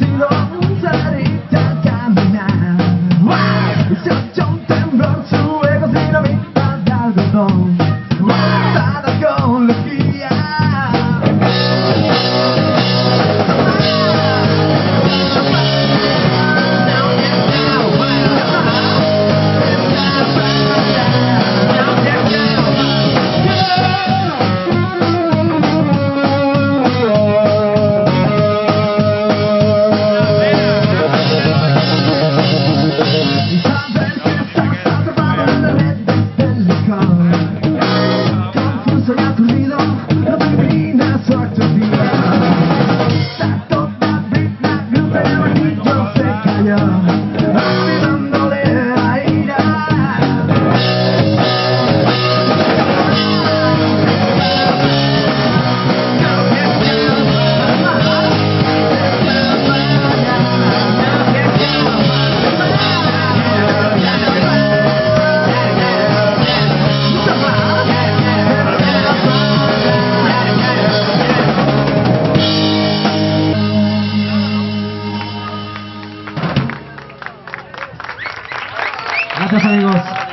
sentido Un solo dicho. soy aturdido ありがうございます。